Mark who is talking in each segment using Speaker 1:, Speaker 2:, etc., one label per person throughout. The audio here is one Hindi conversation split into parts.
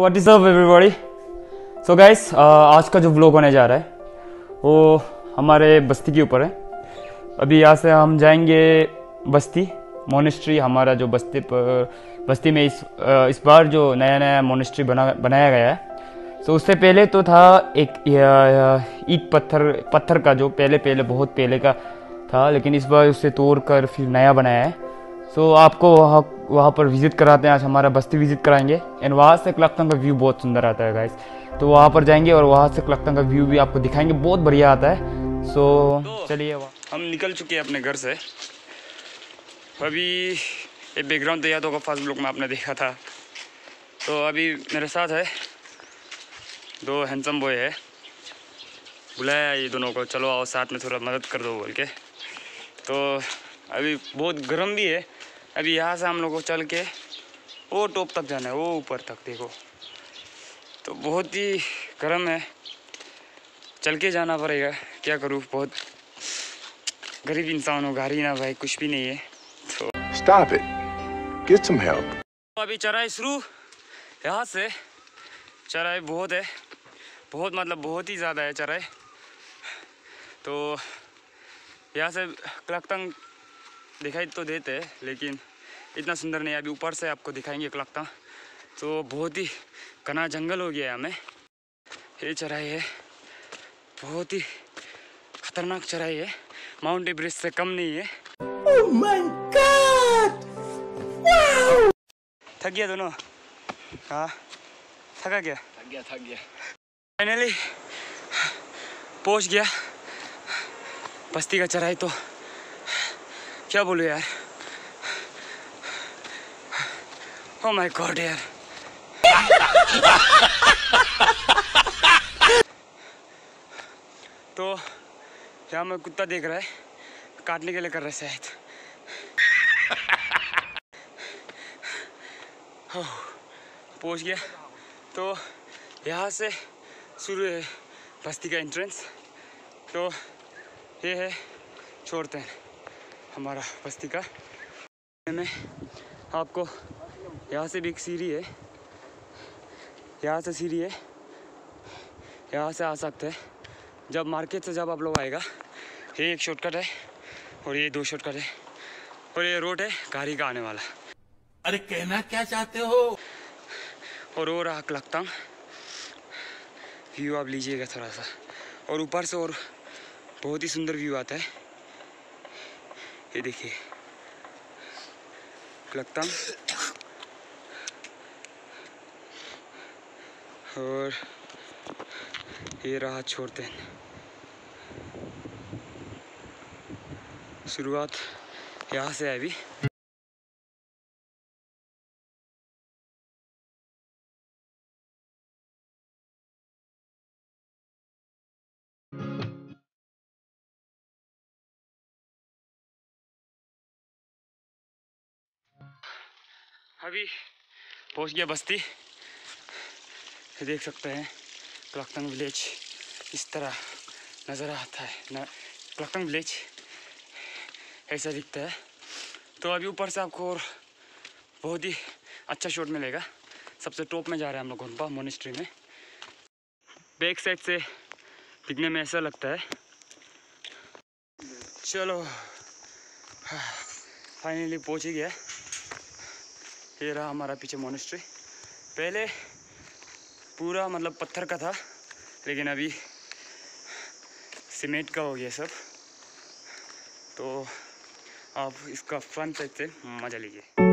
Speaker 1: what is up everybody so guys आज का जो व्लॉग होने जा रहा है वो हमारे बस्ती के ऊपर है अभी यहाँ से हम जाएंगे बस्ती मोनेस्ट्री हमारा जो बस्ती पर बस्ती में इस अ, इस बार जो नया नया मोनेस्ट्री बना बनाया गया है तो उससे पहले तो था एक अ, ईट पत्थर पत्थर का जो पहले पहले बहुत पहले का था लेकिन इस बार उसे तोड़ कर फिर नया बनाया है सो so, आपको वहाँ वहाँ पर विज़िट कराते हैं। आज हमारा बस्ती विज़िट कराएँगे। एंड वहाँ से क्लक्तन का व्यू बहुत सुंदर आता है गाइस तो वहाँ पर जाएँगे और वहाँ से क्लक्तन का व्यू भी आपको दिखाएँगे। बहुत बढ़िया आता है। सो so, चलिए हम निकल चुके हैं अपने घर से। अभी ये बैकग्राउंड तो याद होगा फ़र्स्ट ब्लॉक में आपने देखा था। तो अभी मेरे साथ है। दो हैंडसम बॉय है। बुलाया ये दोनों को। चलो आओ साथ में थोड़ा मदद कर दो बोल के। तो अभी बहुत गर्म भी है। अभी यहाँ से हम लोग को चल के वो टॉप तक जाना है वो ऊपर तक देखो। तो बहुत ही गर्म है। चल के जाना पड़ेगा। क्या करूँ बहुत गरीब इंसान हो गाड़ी ना भाई कुछ भी नहीं है। तो
Speaker 2: Stop it. Get some help.
Speaker 1: अभी चढ़ाई शुरू। यहाँ से चढ़ाई बहुत है। बहुत मतलब बहुत ही ज़्यादा है चढ़ाई। तो यहाँ से क्लकतंग दिखाई तो देते हैं लेकिन इतना सुंदर नहीं अभी ऊपर से आपको दिखाएँगे एक लगता। तो बहुत ही घना जंगल हो गया है हमें। ये चढ़ाई है बहुत ही खतरनाक चढ़ाई है। माउंट एवरेस्ट से कम नहीं है। Oh my God! Wow! थक गया दोनों। हाँ थका गया। थक गया थक गया। फाइनली पहुँच गया। बस्ती का चढ़ाई तो। क्या बोलूँ यार? ओ माय गॉड यार। तो यहाँ मैं कुत्ता देख रहा है। काटने के लिए कर रहा है शायद। पहुँच गया। तो यहाँ से शुरू है बस्ती का एंट्रेंस तो ये है, छोड़ते हैं। हमारा बस्ती का। में आपको यहाँ से भी एक सीढ़ी है। यहाँ से सीढ़ी है। यहाँ से आ सकते हैं। जब मार्केट से जब आप लोग आएगा ये एक शॉर्टकट है और ये दो शॉर्टकट है और ये रोड है गाड़ी का आने वाला।
Speaker 3: अरे कहना क्या चाहते हो?
Speaker 1: और वो रहा क्लकतंग व्यू आप लीजिएगा थोड़ा सा। और ऊपर से और बहुत ही सुंदर व्यू आता है। ये देखिए। लगता और ये रहा छोड़ते हैं। शुरुआत यहाँ से है अभी। अभी पहुँच गया बस्ती। देख सकते हैं क्लकतंग विलेज इस तरह नज़र आता है। न क्लकतंग विलेज ऐसा दिखता है। तो अभी ऊपर से आपको और बहुत ही अच्छा शॉट मिलेगा। सबसे टॉप में जा रहे हैं हम लोग घुनपा मोनिस्ट्री में। बैक साइड से दिखने में ऐसा लगता है। चलो फाइनली पहुँच ही गया। ये रहा हमारा पीछे मोनिस्ट्री पहले पूरा मतलब पत्थर का था, लेकिन अभी सीमेंट का हो गया सब। तो आप इसका फन से मज़ा लीजिए।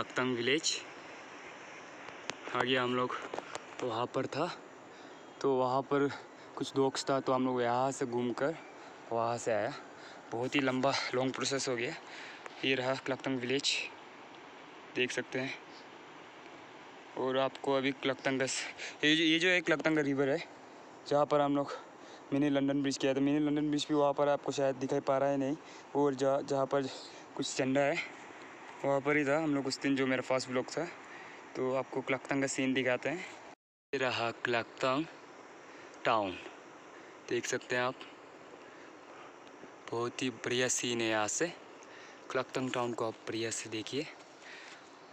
Speaker 1: क्लकतंग विलेज। आगे हम लोग वहाँ पर था। तो वहाँ पर कुछ दोस्त था तो हम लोग यहाँ से घूम कर वहाँ से आया। बहुत ही लंबा लॉन्ग प्रोसेस हो गया। ये रहा क्लकतंग विलेज। देख सकते हैं। और आपको अभी क्लकतंग ये जो ये जो एक क्लकतंग रिवर है, जहाँ पर हम लोग मिनी लंदन ब्रिज किया था। मिनी लंदन ब्रिज भी वहाँ पर आपको शायद दिखाई पा रहा है नहीं। और जहाँ जहाँ पर कुछ झंडा है। वहाँ पर ही था। हम लोग उस दिन जो मेरा फ़र्स्ट ब्लॉग था तो आपको क्लकतंग का सीन दिखाते हैं। ये रहा क्लकतंग टाउन देख सकते हैं आप। बहुत ही बढ़िया सीन है यहाँ से। क्लकतंग टाउन को आप बढ़िया से देखिए।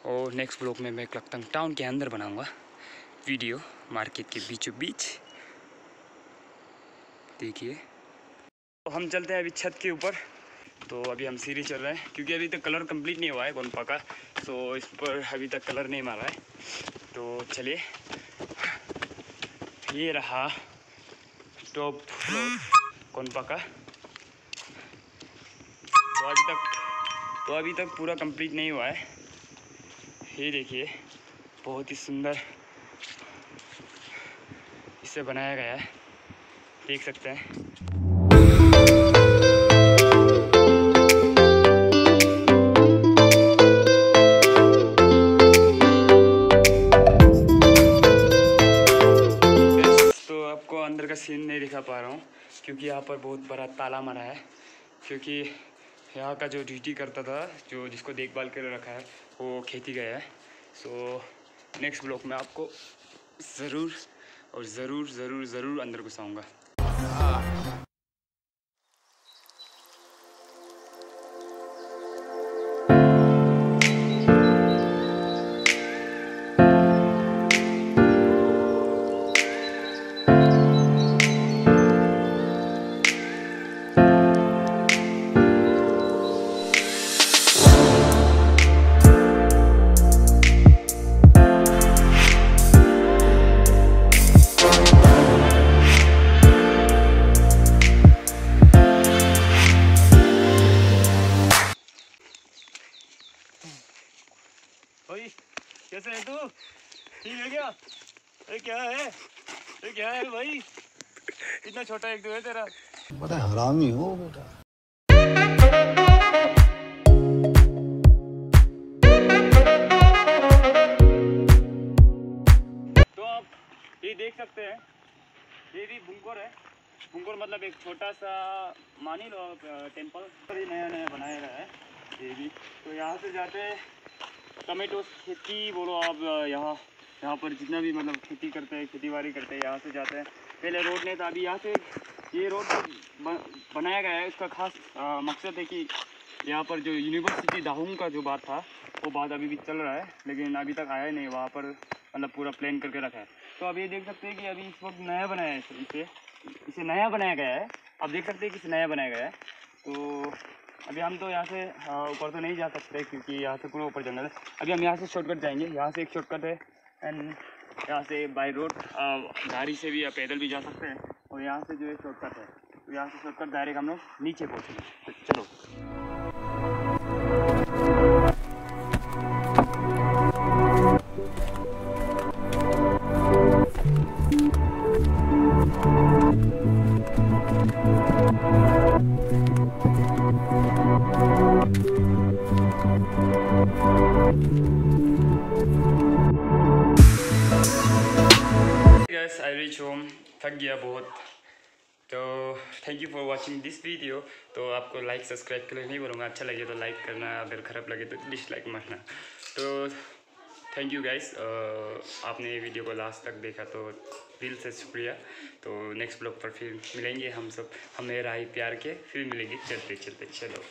Speaker 1: और नेक्स्ट ब्लॉग में मैं क्लकतंग टाउन के अंदर बनाऊँगा वीडियो मार्केट के बीचों बीच देखिए। तो हम चलते हैं अभी छत के ऊपर। तो अभी हम सीढ़ी चल रहे हैं, क्योंकि अभी तक कलर कंप्लीट नहीं हुआ है गोनपा का तो इस पर अभी तक कलर नहीं मारा है। तो चलिए, ये रहा टॉप गोनपा का। तो अभी तक तो अभी तक पूरा कंप्लीट नहीं हुआ है। ये देखिए, बहुत ही सुंदर इसे बनाया गया है, देख सकते हैं। क्योंकि यहाँ पर बहुत बड़ा ताला मारा है, क्योंकि यहाँ का जो ड्यूटी करता था, जो जिसको देखभाल कर रखा है, वो खेती गया है। सो नेक्स्ट ब्लॉक में आपको ज़रूर और ज़रूर ज़रूर ज़रूर अंदर घुसाऊँगा। क्या है भाई। इतना छोटा एक है तेरा।
Speaker 4: बड़ा हरामी हो बेटा।
Speaker 1: तो आप ये देख सकते हैं ये भी बुंकोर है। बुंकोर मतलब एक छोटा सा मानी लो टेंपल पर ही नया नया बनाया गया है ये भी। तो यहाँ से जाते हैं टमेटो खेती बोलो आप यहाँ। यहाँ पर जितना भी मतलब खेती करते हैं खेती बाड़ी करते हैं यहाँ से जाते हैं। पहले रोड नहीं था अभी यहाँ से ये रोड बनाया गया है। इसका खास अ, मकसद है कि यहाँ पर जो यूनिवर्सिटी दाहुम का जो बात था वो बात अभी भी चल रहा है लेकिन अभी तक आया ही नहीं वहाँ पर मतलब पूरा प्लान करके रखा है। तो अब ये देख सकते हैं कि अभी इस वक्त नया बनाया है इसे इसे नया बनाया गया है। आप देख सकते हैं कि इसे नया बनाया गया है। तो अभी हम तो यहाँ से ऊपर तो नहीं जा सकते क्योंकि यहाँ से पूरा ऊपर जंगल है। अभी हम यहाँ से शॉर्टकट जाएँगे। यहाँ से एक शॉर्टकट है। एंड यहाँ से बाई रोड गाड़ी से भी या पैदल भी जा सकते हैं। और यहाँ से जो है शॉर्टकट है। तो यहाँ से शॉर्टकट डायरेक्ट हम लोग नीचे पहुँचेंगे। तो चलो। गया बहुत। तो thank you for watching this video तो आपको लाइक सब्सक्राइब के लिए नहीं बोलूँगा अच्छा लगे तो लाइक करना, अगर ख़राब लगे तो डिसलाइक मारना। तो थैंक यू गाइस आपने ये वीडियो को लास्ट तक देखा तो दिल से शुक्रिया। तो नेक्स्ट ब्लॉग पर फिर मिलेंगे हम सब, हमें राही प्यार के, फिर मिलेंगे। चलते चलते, चलो।